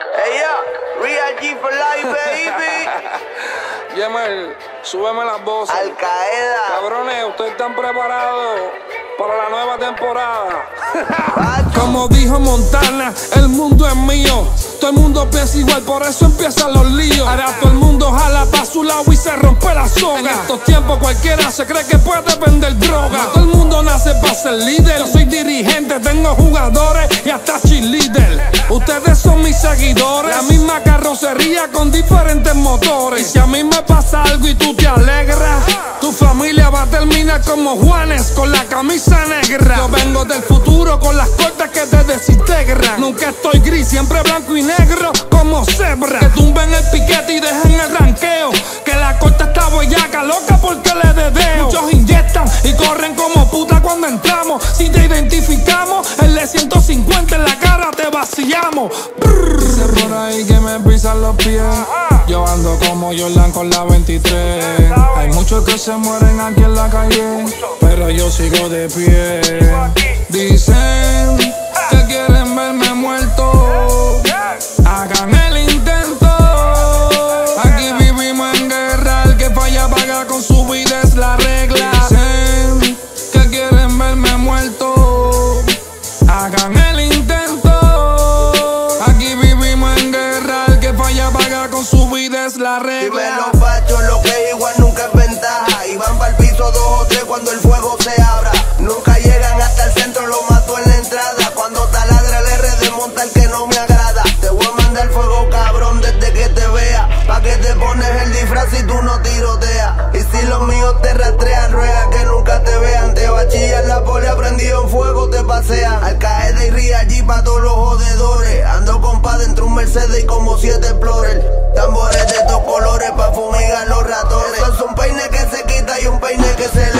Hey, yeah, Real G for life, baby. Yemel, súbeme las voces. Al Qaeda. Cabrones, ustedes están preparados para la nueva temporada. Como dijo Montana, el mundo es mío. Todo el mundo piensa igual, por eso empiezan los líos. Ahora todo el mundo jala pa' su lado y se rompe la soga. En estos tiempos cualquiera se cree que puede vender droga. No todo el mundo nace para ser líder. Yo soy dirigente, tengo jugadores y hasta seguidores. La misma carrocería con diferentes motores. Y si a mí me pasa algo y tú te alegras, tu familia va a terminar como Juanes con la camisa negra. Yo vengo del futuro con las cortas que te desintegran. Nunca estoy gris, siempre blanco y negro como cebra. Que tumben el piquete y dejen el ranqueo. Que la corta está boyaca, loca porque le dedeo. Muchos inyectan y corren como puta cuando entramos. Si te identificamos, el de 150 en la cara te vaciamos. Ahí que me pisan los pies. Yo ando como Jordan con la 23. Hay muchos que se mueren aquí en la calle, pero yo sigo de pie. Dicen la Dime regla. los pachos, lo que igual nunca es ventaja. Y van para el piso dos o tres cuando el fuego se que se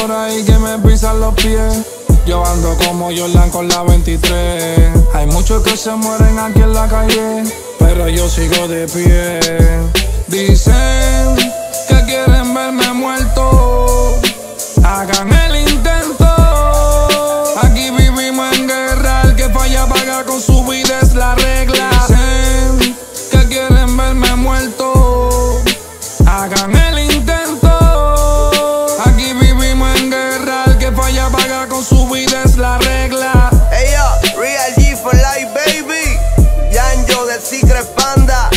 por ahí que me pisan los pies. Yo ando como Jordan con la 23. Hay muchos que se mueren aquí en la calle, pero yo sigo de pie. Dicen con su vida es la regla. Hey yo, Real G for life, baby. Yanjo del Secret Panda.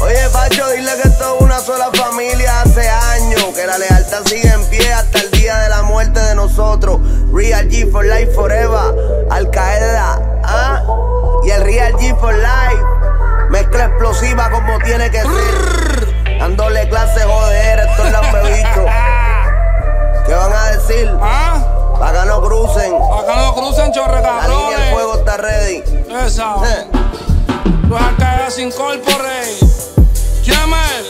Oye, Pacho, dile que esto es una sola familia hace años. Que la lealtad sigue en pie hasta el día de la muerte de nosotros. Real G for life forever. Al Qaeda, ¿ah? Y el Real G for life. Mezcla explosiva como tiene que ser. Dándole clase joder, esto es lambebicho. ¿Qué van a decir? Ready. Esa. Eh. Los caer sin corpore. Yemel.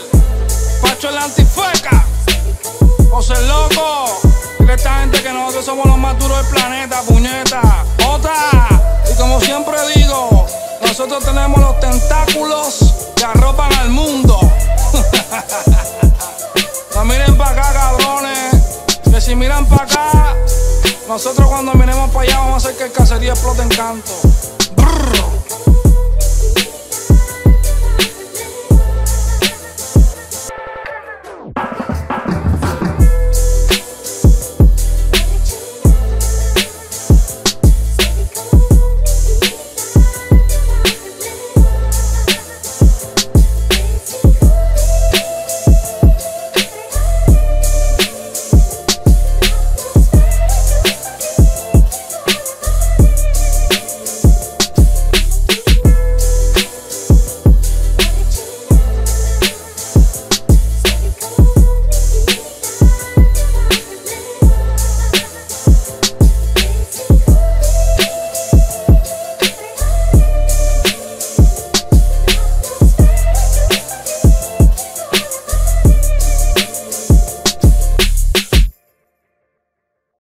Pacho el antifeca. José el Loco. Dile a esta gente que nosotros somos los más duros del planeta, puñeta. Otra. Y como siempre digo, nosotros tenemos los tentáculos que arropan al mundo. no miren para acá, cabrones. Que si miran para acá, nosotros cuando miremos para allá vamos a hacer que el caserío explote en canto.